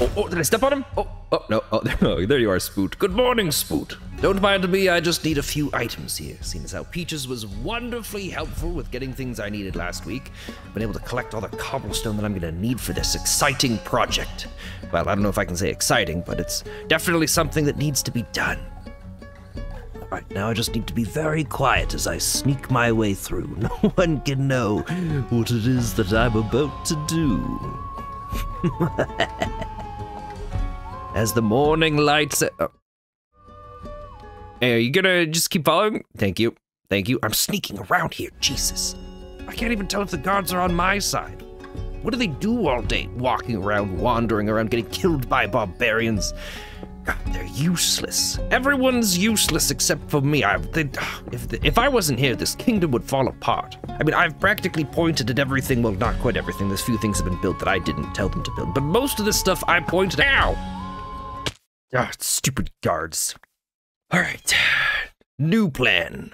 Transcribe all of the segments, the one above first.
Oh, oh, did I step on him? Oh, oh, no. Oh, there, oh, there you are, Spoot. Good morning, Spoot. Don't mind me, I just need a few items here. Seeing as how Peaches was wonderfully helpful with getting things I needed last week, I've been able to collect all the cobblestone that I'm gonna need for this exciting project. Well, I don't know if I can say exciting, but it's definitely something that needs to be done. Alright, now I just need to be very quiet as I sneak my way through. No one can know what it is that I'm about to do. as the morning lights. Oh. Hey, are you gonna just keep following? Thank you. Thank you. I'm sneaking around here. Jesus. I can't even tell if the guards are on my side. What do they do all day? Walking around, wandering around, getting killed by barbarians. God, they're useless. Everyone's useless except for me. I, they, if, if I wasn't here, this kingdom would fall apart. I mean, I've practically pointed at everything. Well, not quite everything. There's few things have been built that I didn't tell them to build. But most of the stuff I pointed out. Ah, stupid guards. All right. New plan.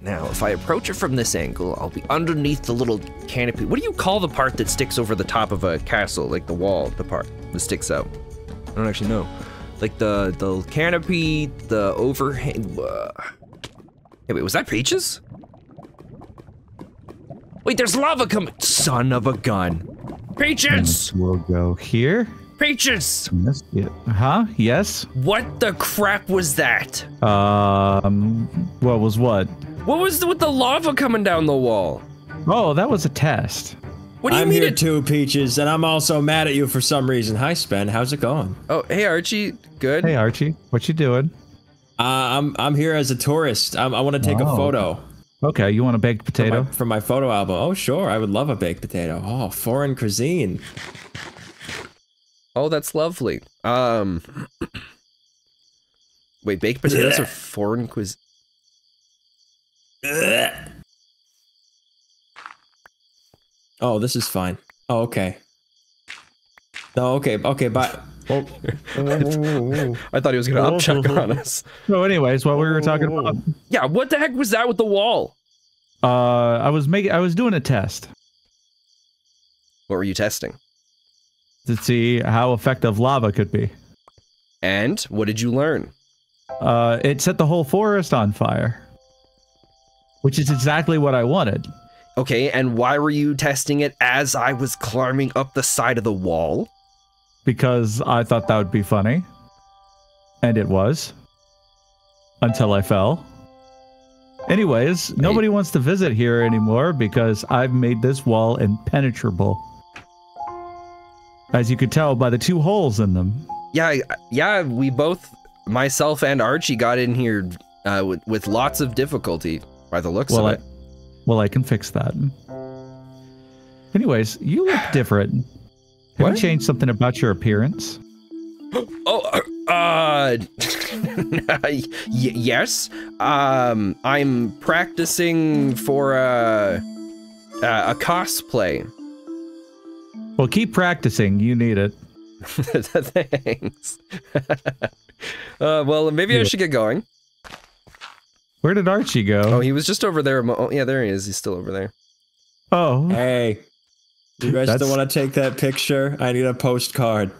Now, if I approach it from this angle, I'll be underneath the little canopy. What do you call the part that sticks over the top of a castle, like the wall, the part that sticks out? I don't actually know. Like the the canopy, the overhang. Uh... Hey, wait, was that Peaches? Wait, there's lava coming. Son of a gun. Peaches! We'll go here. Peaches! Yes. Yeah. Huh? Yes. What the crap was that? Um. What was what? What was the, with the lava coming down the wall? Oh, that was a test. What do you I'm mean here it- too, Peaches, and I'm also mad at you for some reason. Hi, Spen. How's it going? Oh, hey Archie, good. Hey Archie, what you doing? Uh, I'm I'm here as a tourist. I'm, I want to take a Oh. photo Okay, you want a baked for potato? my, for my photo album. Oh, sure. I would love a baked potato. Oh, foreign cuisine. Oh, that's lovely. Um, wait, baked potatoes are foreign cuisine. Oh, this is fine. Oh, okay. No, okay, okay, bye. Oh, I thought he was gonna upchuck on us. So, anyways, what we were talking about? Yeah, what the heck was that with the wall? Uh, I was making, I was doing a test What were you testing? To see how effective lava could be. And what did you learn? Uh, it set the whole forest on fire, which is exactly what I wanted. Okay, and why were you testing it as I was climbing up the side of the wall? because I thought that would be funny. And it was. Until I fell. Anyways, nobody wants to visit here anymore because I've made this wall impenetrable. As you could tell by the two holes in them. Yeah, yeah, we both, myself and Archie, got in here uh, with, with lots of difficulty by the looks Well, of I, it. well, I can fix that. Anyways, you look different. Have What? you changed something about your appearance? Oh, uh, y- yes. Um, I'm practicing for a a cosplay. Well, keep practicing. You need it. Thanks. uh, well, maybe I should get going. Where did Archie go? Oh, he was just over there. Oh, yeah, there he is. He's still over there. oh. hey, you guys That's- still want to take that picture? I need a postcard.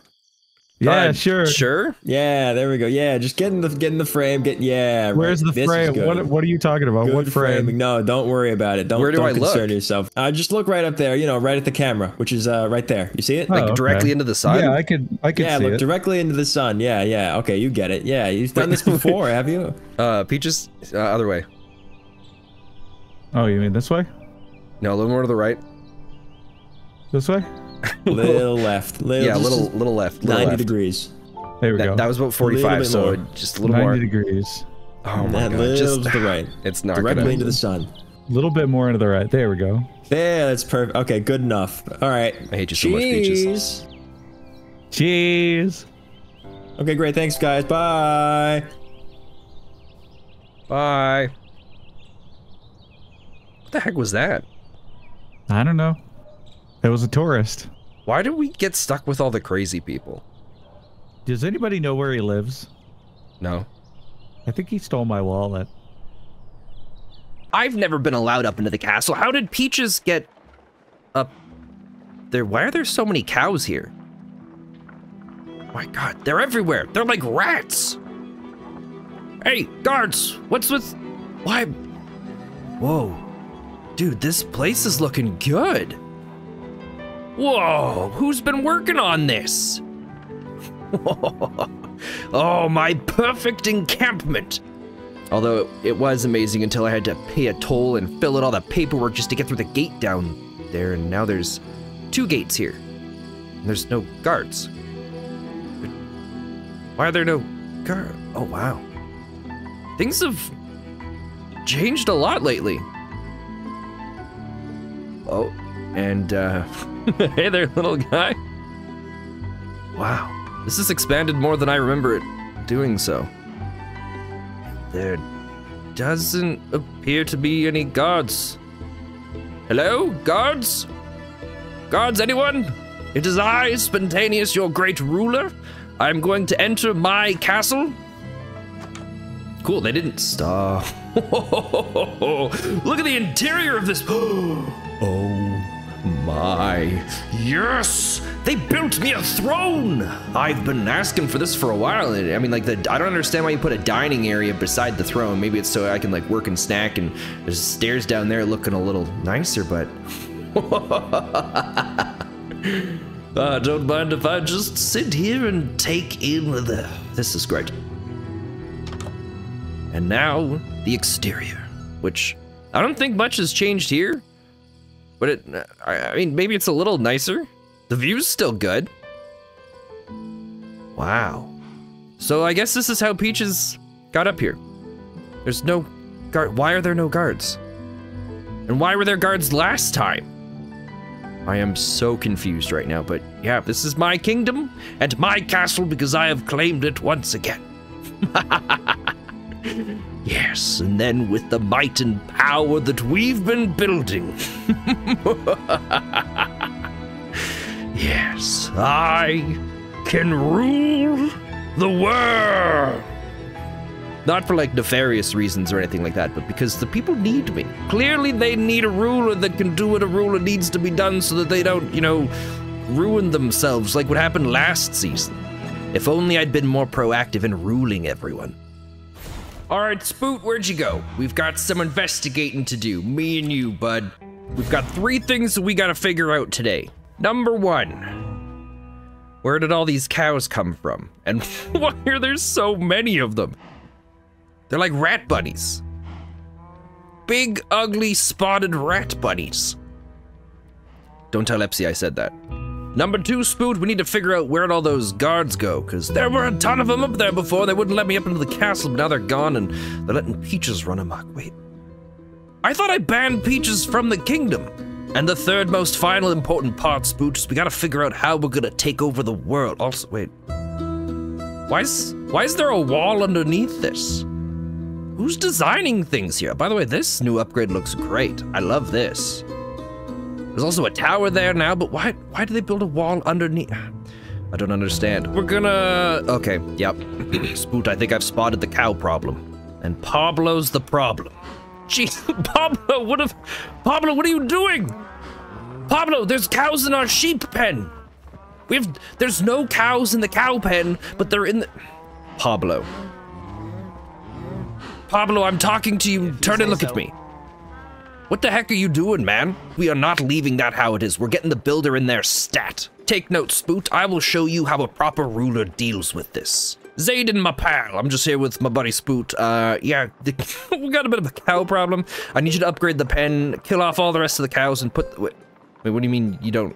Yeah, Uh, sure. Sure. Yeah, there we go. Yeah, just getting the get in the frame. Get yeah. right. Where's the This frame? What, what are you talking about? Good what frame? framing. No, don't worry about it. Don't, Where do don't I look? concern yourself. Uh, just look right up there, you know, right at the camera, which is uh, right there. You see it? Oh, Like okay. directly into the sun. Yeah, I could. I could yeah, see look it. directly into the sun. Yeah, yeah. Okay, you get it. Yeah, you've done this before, have you? Uh, Peaches, uh, other way. Oh, you mean this way? No, a little more to the right. This way? Little left. Little, yeah, just little little left. Little 90 left. degrees. There we That, go. that was about 45, so more. just a little 90 more. degrees. Oh my That god, little just to the right. it's not Directly gonna. into the sun. A little bit more into the right. There we go. There, that's perfect. Okay, good enough. All right. I hate you so much, Peaches. Cheese. Cheese. Okay, great. Thanks, guys. Bye. Bye. What the heck was that? I don't know. It was a tourist. Why did we get stuck with all the crazy people? Does anybody know where he lives? No. I think he stole my wallet. I've never been allowed up into the castle. How did Peaches get up there? Why are there so many cows here? My god, they're everywhere. They're like rats. Hey, guards, what's with. Why? Whoa. Dude, this place is looking good. Whoa, who's been working on this? oh, my perfect encampment. Although it was amazing until I had to pay a toll and fill out all the paperwork just to get through the gate down there, and now there's two gates here. And there's no guards. Why are there no guards? Oh, wow. Things have changed a lot lately. Oh, and uh, hey there, little guy. Wow, this has expanded more than I remember it doing so. There doesn't appear to be any guards. Hello, guards? Guards, anyone? It is I, Spentaneous, your great ruler. I'm going to enter my castle. Cool, they didn't stop. Look at the interior of this. Oh my. Yes! They built me a throne! I've been asking for this for a while. I mean, like, the, I don't understand why you put a dining area beside the throne. Maybe it's so I can, like, work and snack, and there's stairs down there looking a little nicer, but. I don't mind if I just sit here and take in the. This is great. And now, the exterior, which I don't think much has changed here. But it, I mean, maybe it's a little nicer. The view's still good. Wow. So I guess this is how Peaches got up here. There's no guard. Why are there no guards? And why were there guards last time? I am so confused right now, but yeah, this is my kingdom and my castle because I have claimed it once again. Yes, and then with the might and power that we've been building. yes, I can rule the world. Not for like nefarious reasons or anything like that, but because the people need me. Clearly, they need a ruler that can do what a ruler needs to be done so that they don't, you know, ruin themselves like what happened last season. If only I'd been more proactive in ruling everyone. All right, Spoot, where'd you go? We've got some investigating to do, me and you, bud. We've got three things that we gotta figure out today. Number one, where did all these cows come from? And why are there so many of them? They're like rat bunnies. Big, ugly, spotted rat bunnies. Don't tell Epsy I said that. Number two, Spoot, we need to figure out where'd all those guards go, because there were a ton of them up there before. They wouldn't let me up into the castle, but now they're gone and they're letting Peaches run amok. Wait. I thought I banned Peaches from the kingdom. And the third most final important part, Spoot, is we gotta figure out how we're gonna take over the world. Also, wait. Why is, why is there a wall underneath this? Who's designing things here? By the way, this new upgrade looks great. I love this. There's also a tower there now, but why why do they build a wall underneath? I don't understand. We're gonna... Okay, yep. Spoot, I think I've spotted the cow problem. And Pablo's the problem. Jeez, Pablo, what if... Pablo, what are you doing? Pablo, there's cows in our sheep pen. We have... There's no cows in the cow pen, but they're in the... Pablo. Pablo, I'm talking to you. Turn and look at me. What the heck are you doing, man? We are not leaving that how it is. We're getting the builder in there stat. Take note, Spoot. I will show you how a proper ruler deals with this. Zayden, my pal. I'm just here with my buddy Spoot. Uh, yeah, we got a bit of a cow problem. I need you to upgrade the pen, kill off all the rest of the cows, and put. Wait, wait what do you mean you don't?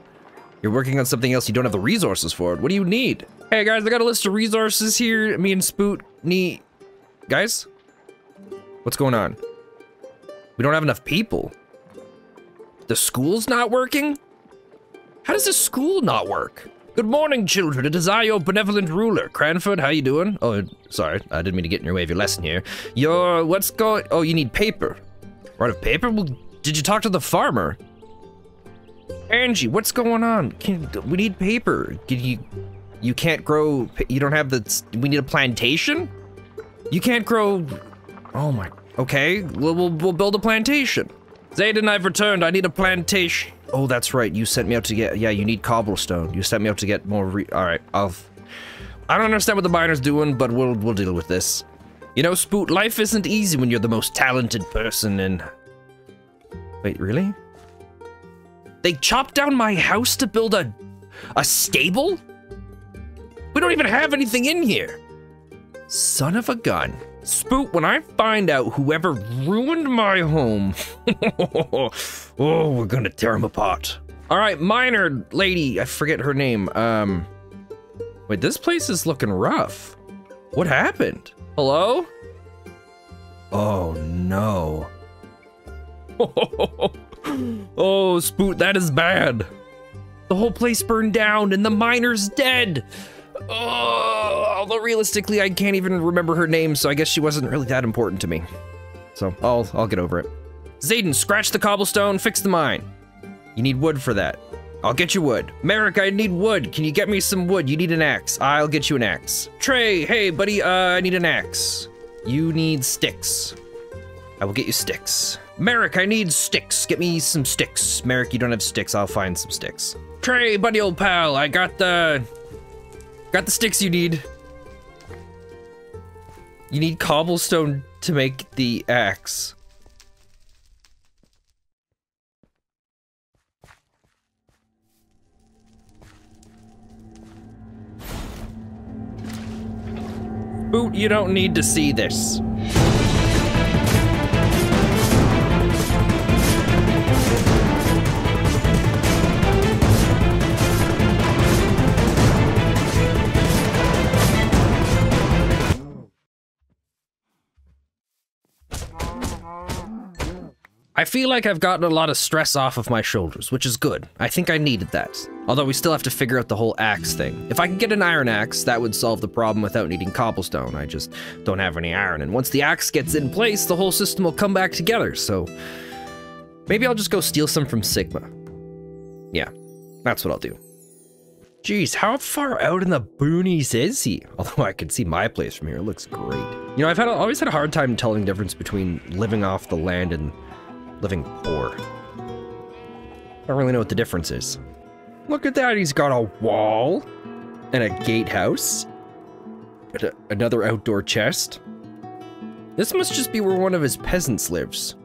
You're working on something else. You don't have the resources for it. What do you need? Hey guys, I got a list of resources here. Me and Spoot need. Guys, what's going on? We don't have enough people. The school's not working? How does the school not work? Good morning, children. It is I, your benevolent ruler. Cranford, how you doing? Oh, sorry. I didn't mean to get in your way of your lesson here. Your, what's going... Oh, you need paper. Right of paper? Well, did you talk to the farmer? Angie, what's going on? Can, we need paper. Can you... You can't grow... You don't have the... We need a plantation? You can't grow... Oh my... Okay, we'll, we'll, we'll build a plantation. Zayden, I've returned. I need a plantation. Oh, that's right. You sent me out to get... Yeah, you need cobblestone. You sent me out to get more... Re All right, I'll... I don't understand what the miner's doing, but we'll we'll deal with this. You know, Spoot, life isn't easy when you're the most talented person in. Wait, really? They chopped down my house to build a a stable? We don't even have anything in here. Son of a gun. Spoot, when I find out whoever ruined my home, oh, we're gonna tear him apart. All right, miner lady, I forget her name. Um, wait, this place is looking rough. What happened? Hello? Oh no. oh, Spoot, that is bad. The whole place burned down and the miner's dead. Oh, although realistically, I can't even remember her name, so I guess she wasn't really that important to me. So I'll I'll get over it. Zayden, scratch the cobblestone, fix the mine. You need wood for that. I'll get you wood. Merrick, I need wood. Can you get me some wood? You need an axe. I'll get you an axe. Trey, hey buddy, uh, I need an axe. You need sticks. I will get you sticks. Merrick, I need sticks. Get me some sticks. Merrick, you don't have sticks. I'll find some sticks. Trey, buddy old pal, I got the... Got the sticks you need. You need cobblestone to make the axe. Boot, you don't need to see this. I feel like I've gotten a lot of stress off of my shoulders, which is good. I think I needed that. Although we still have to figure out the whole axe thing. If I could get an iron axe, that would solve the problem without needing cobblestone. I just don't have any iron. And once the axe gets in place, the whole system will come back together. So maybe I'll just go steal some from Sigma. Yeah, that's what I'll do. Jeez, how far out in the boonies is he? Although I can see my place from here, it looks great. You know, I've had always had a hard time telling the difference between living off the land and living poor. I don't really know what the difference is. Look at that, he's got a wall and a gatehouse. A, another outdoor chest. This must just be where one of his peasants lives.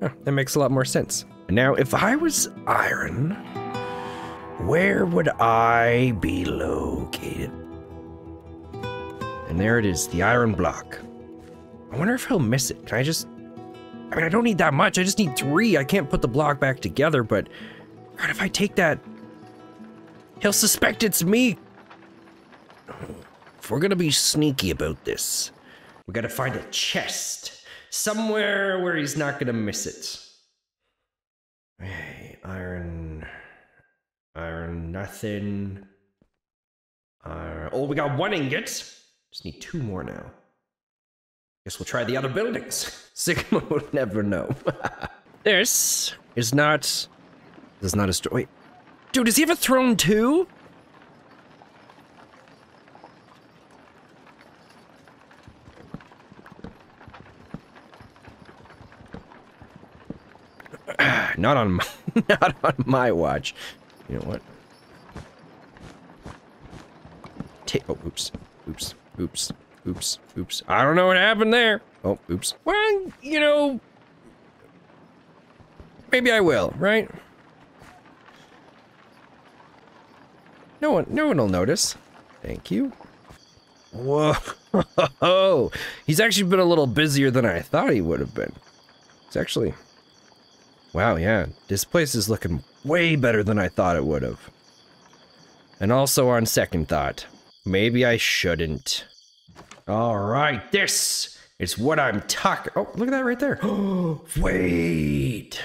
Huh, that makes a lot more sense. Now, if I was iron, where would I be located? And there it is, the iron block. I wonder if he'll miss it. Can I just I mean, I don't need that much. I just need three. I can't put the block back together, but God, if I take that, he'll suspect it's me. If we're gonna be sneaky about this, we gotta find a chest somewhere where he's not gonna miss it. Hey, iron, iron, nothing. Uh, oh, we got one ingot. Just need two more now. Guess we'll try the other buildings. Sigma will never know. this is not. This is not a story. Wait. Dude, does he have a throne too? not on my, not on my watch. You know what? Take. Oh, oops, oops, oops. Oops, oops. I don't know what happened there. Oh, oops. Well, you know, maybe I will, right? No one, no one will notice. Thank you. Whoa, he's actually been a little busier than I thought he would have been. It's actually, wow, yeah, this place is looking way better than I thought it would have. And also on second thought, maybe I shouldn't. All right, this is what I'm talking. Oh, look at that right there. Oh, Wait.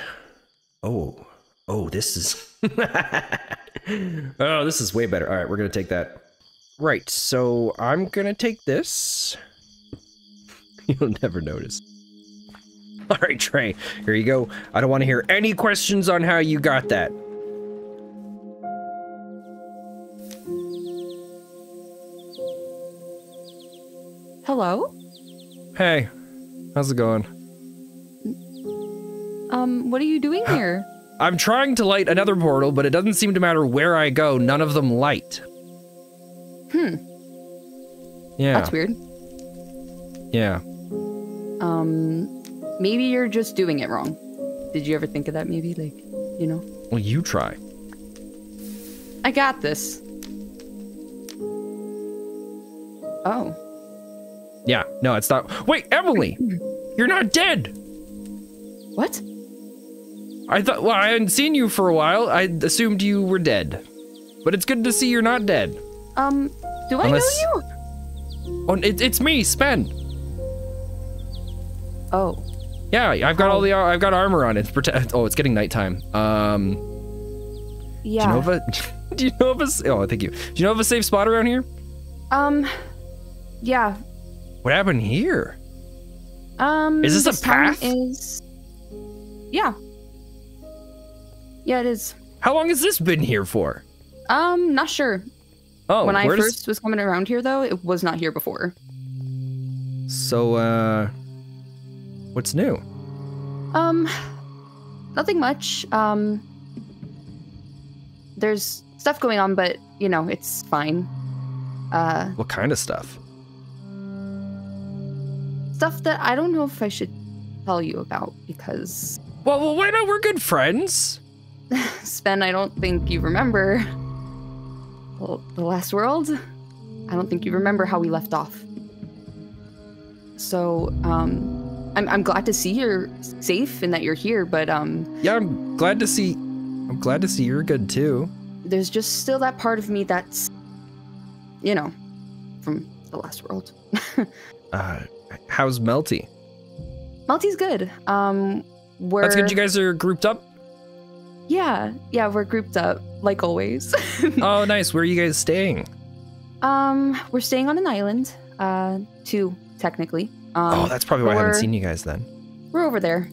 Oh, oh, this is. oh, this is way better. All right, we're gonna take that. Right, so I'm gonna take this. You'll never notice. All right, Trey, here you go. I don't want to hear any questions on how you got that. Hello? Hey, how's it going? Um, what are you doing here? I'm trying to light another portal, but it doesn't seem to matter where I go, none of them light. Hmm. Yeah. That's weird. Yeah. Um, maybe you're just doing it wrong. Did you ever think of that? Maybe like, you know, Well, you try. I got this. Oh, Yeah. No, it's not. Wait, Emily, you're not dead. what? I thought. Well, I hadn't seen you for a while. I assumed you were dead, but it's good to see you're not dead. Um, do I Unless- know you? Oh, it, it's me, Spen. Oh, Yeah, I've got all the. I've got armor on. It's protect. Oh, it's getting nighttime. Um, yeah. do you know of a? Do you know of a? Oh, thank you. Do you know of a safe spot around here? Um, yeah. What happened here? Um, Is this a path? Is yeah, yeah, it is. How long has this been here for? Um, not sure. Oh, when I does- first was coming around here, though, it was not here before. So, uh, what's new? Um, nothing much. Um, there's stuff going on, but you know, it's fine. Uh, What kind of stuff? Stuff that I don't know if I should tell you about because Well, well, why not? We're good friends. Sven, I don't think you remember the, the last world. I don't think you remember how we left off. So, um, I'm, I'm glad to see you're safe and that you're here, but um, Yeah, I'm glad to see. I'm glad to see you're good too. there's just still that part of me that's, you know, from the last world. Uh, how's Melty? Melty's good. Um, we're That's good. You guys are grouped up. yeah, yeah, we're grouped up like always. oh, nice. Where are you guys staying? um, we're staying on an island. Uh, two technically. Um, oh, that's probably why I haven't seen you guys then. We're over there,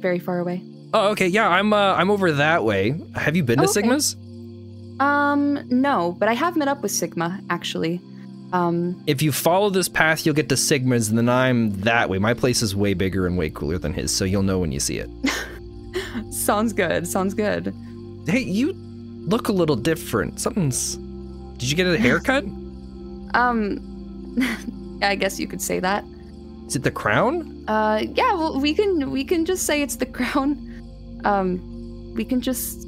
very far away. Oh, okay. Yeah, I'm. Uh, I'm over that way. Have you been to Oh, okay. Sigma's? Um, no, but I have met up with Sigma actually. Um, If you follow this path, you'll get to Sigma's, and then I'm that way. My place is way bigger and way cooler than his, so you'll know when you see it. sounds good. Sounds good. hey, you look a little different. Something's. Did you get a haircut? Um, I guess you could say that. is it the crown? Uh, yeah. Well, we can we can just say it's the crown. Um, we can just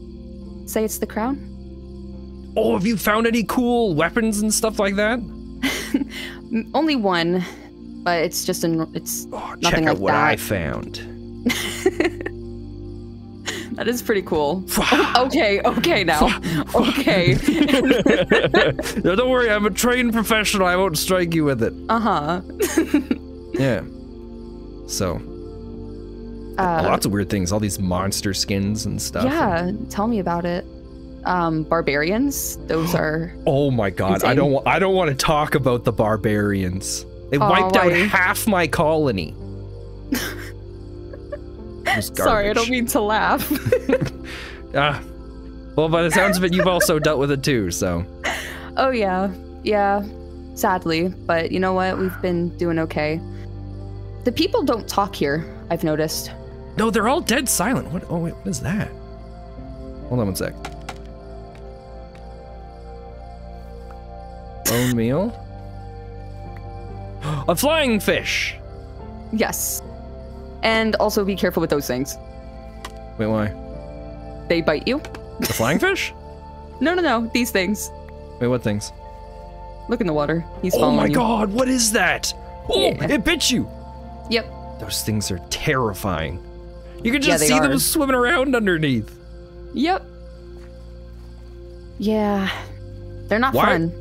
say it's the crown. Oh, have you found any cool weapons and stuff like that? Only one, but it's just an it's Oh, check Nothing out like what I found. that is pretty cool. okay, okay now. Okay. no, don't worry. I'm a trained professional. I won't strike you with it. uh huh. Yeah. So, Uh, lots of weird things. All these monster skins and stuff. yeah. Tell me about it. Um, barbarians. Those are. Oh my god. I don't. I don't want to talk about the barbarians. They Aw, wiped out half my colony. Sorry, I don't mean to laugh. Ah. Well, by the sounds of it, you've also dealt with it too. So. oh yeah, yeah. Sadly, but you know what? We've been doing okay. The people don't talk here. I've noticed. No, they're all dead silent. What? Oh wait, what is that? Hold on one sec. Bone meal. A flying fish. Yes. And also be careful with those things. Wait, why? They bite you. The flying fish? No, no, no. These things. Wait, what things? Look in the water. He's Oh following my you. god, what is that? Oh, Yeah. it bit you. Yep. Those things are terrifying. You can just they see them swimming around underneath. Yep. Yeah. They're not Why- fun.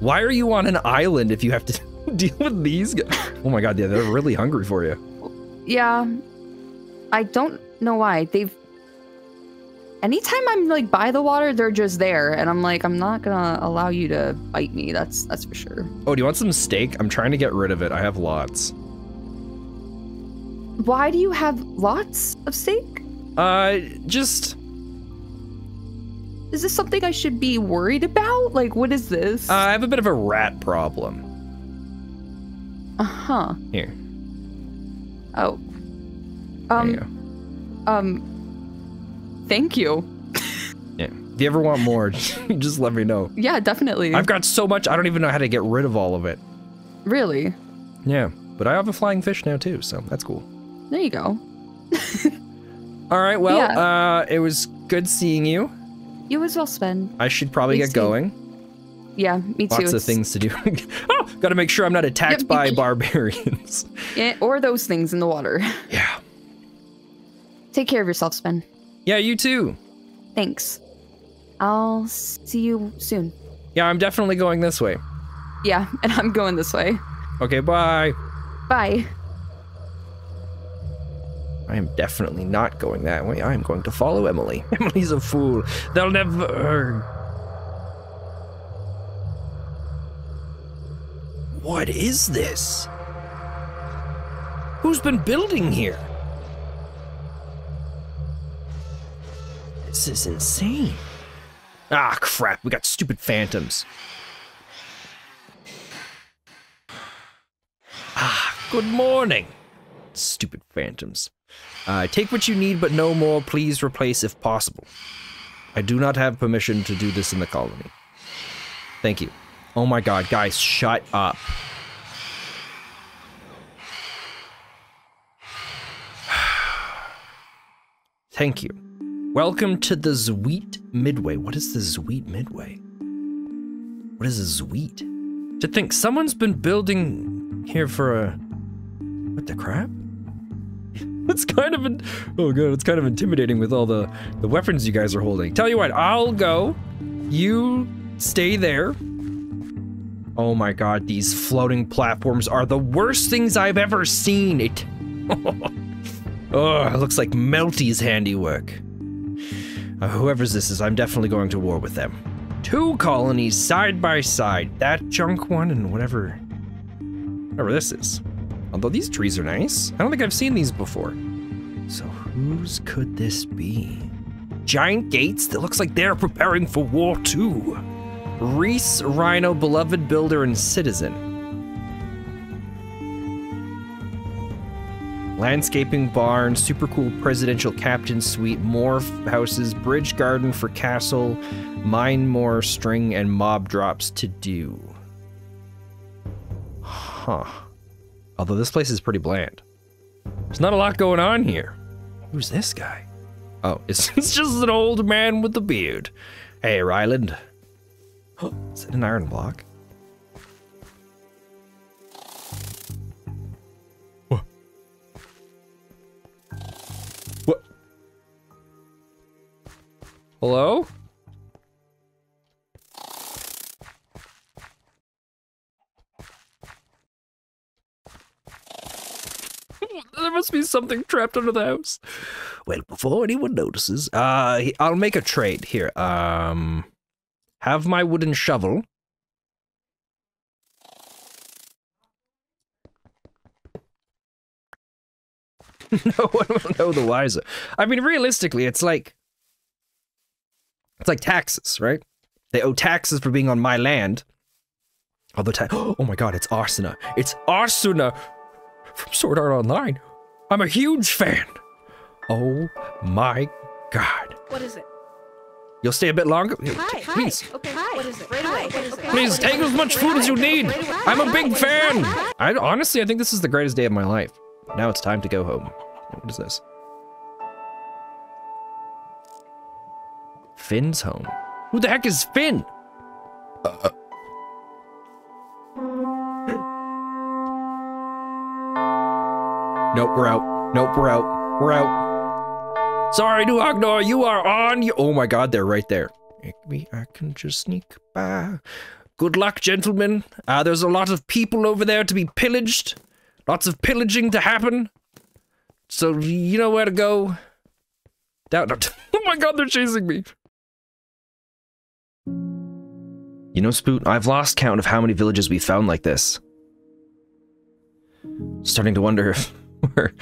Why are you on an island if you have to deal with these? guys? Oh my god, yeah, they're really hungry for you. Yeah. I don't know why. They've Anytime I'm like by the water, they're just there and I'm like I'm not going to allow you to bite me. That's that's for sure. Oh, do you want some steak? I'm trying to get rid of it. I have lots. Why do you have lots of steak? Uh, just Is this something I should be worried about? Like what is this? uh, I have a bit of a rat problem. uh-huh. Here, Oh. there Um you go. um Thank you. Yeah. If you ever want more, just let me know. Yeah, definitely. I've got so much, I don't even know how to get rid of all of it. Really? Yeah, but I have a flying fish now too, so that's cool. There you go. All right, well, Yeah. uh, it was good seeing you. You as well, Sven. I should probably You get too. going. Yeah, me too. Lots of things to do. oh, gotta make sure I'm not attacked Yep. by barbarians. Yeah, or those things in the water. yeah. Take care of yourself, Sven. Yeah, you too. Thanks. I'll see you soon. Yeah, I'm definitely going this way. Yeah, and I'm going this way. Okay, bye. Bye. I am definitely not going that way. I am going to follow Emily. Emily's a fool. They'll never. What is this? Who's been building here? This is insane. Ah, crap. We got stupid phantoms. Ah, good morning. Stupid phantoms. Uh, take what you need, but no more. Please replace if possible. I do not have permission to do this in the colony. Thank you. Oh my god, guys, shut up. Thank you. Welcome to the Zweet Midway. What is the Zweet Midway? What is a Zweet? To think someone's been building here for a. What the crap? It's kind of, oh god, it's kind of intimidating with all the the weapons you guys are holding. Tell you what, I'll go. You stay there. Oh my god, these floating platforms are the worst things I've ever seen. It, oh, it looks like Melty's handiwork. Uh, whoever's this is, I'm definitely going to war with them. Two colonies side by side. That junk one and whatever, whatever this is. Although these trees are nice. I don't think I've seen these before. So whose could this be? Giant gates that looks like they're preparing for war too. Reese Rhino, beloved builder and citizen. Landscaping barn, super cool presidential captain suite, more houses, bridge garden for castle, mine more string and mob drops to do. Huh. Although this place is pretty bland. There's not a lot going on here. Who's this guy? Oh, it's, it's just an old man with a beard. Hey, Ryland. Is it an iron block? What? What? Hello? Must be something trapped under the house. Well, before anyone notices, uh, I'll make a trade here. Um, have my wooden shovel. no one will know the wiser. I mean, realistically, it's like it's like taxes, right? They owe taxes for being on my land. Although, ta- oh my god, it's Asuna. It's Asuna from Sword Art Online. I'm a huge fan. Oh my god. What is it? You'll stay a bit longer? Hi. Please. Okay. Hi. What is it? Right away. What is it? Please take as much food as you need. I'm a big fan. I honestly, I think this is the greatest day of my life. Now it's time to go home. What is this? Finn's home. Who the heck is Finn? Uh, Nope, we're out. Nope, we're out. We're out. Sorry, New you are on. Oh my god, they're right there. I can just sneak by. Good luck, gentlemen. Uh, there's a lot of people over there to be pillaged. Lots of pillaging to happen. So you know where to go. Down. Oh my god, they're chasing me. You know, Spoot, I've lost count of how many villages we found like this. Starting to wonder if we're,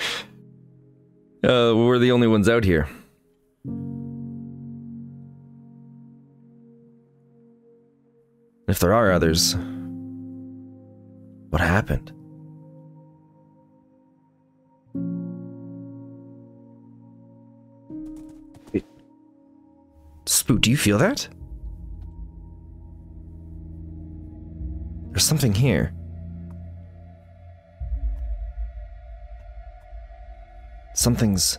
uh, we're the only ones out here. If there are others, what happened? Spoot, do you feel that? There's something here. Something's.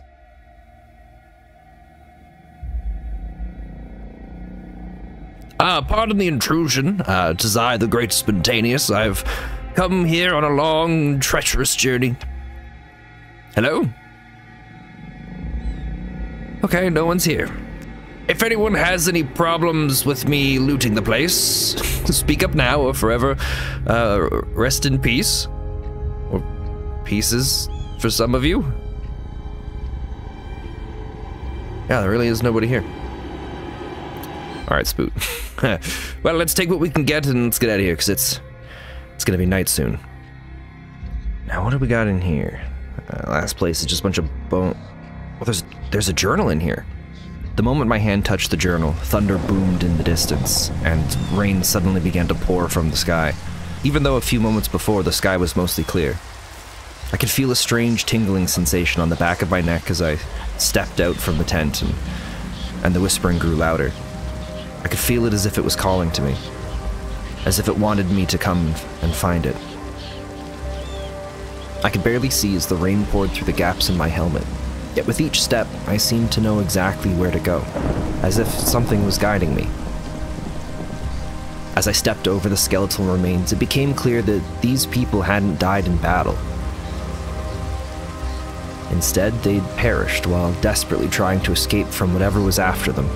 Ah, pardon the intrusion. Uh, tis I, the great Spentaneous. I've come here on a long, treacherous journey. Hello? Okay, no one's here. If anyone has any problems with me looting the place, speak up now or forever uh, rest in peace. Or pieces for some of you. Yeah, there really is nobody here. All right, Spoot. well, let's take what we can get and let's get out of here because it's it's gonna be night soon. Now, what do we got in here? Uh, last place is just a bunch of bone. Well, there's there's a journal in here. The moment my hand touched the journal, thunder boomed in the distance, and rain suddenly began to pour from the sky, even though a few moments before the sky was mostly clear. I could feel a strange tingling sensation on the back of my neck as I stepped out from the tent, and, and the whispering grew louder. I could feel it as if it was calling to me, as if it wanted me to come and find it. I could barely see as the rain poured through the gaps in my helmet, yet with each step, I seemed to know exactly where to go, as if something was guiding me. As I stepped over the skeletal remains, it became clear that these people hadn't died in battle. Instead, they'd perished while desperately trying to escape from whatever was after them.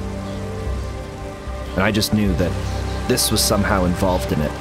And I just knew that this was somehow involved in it,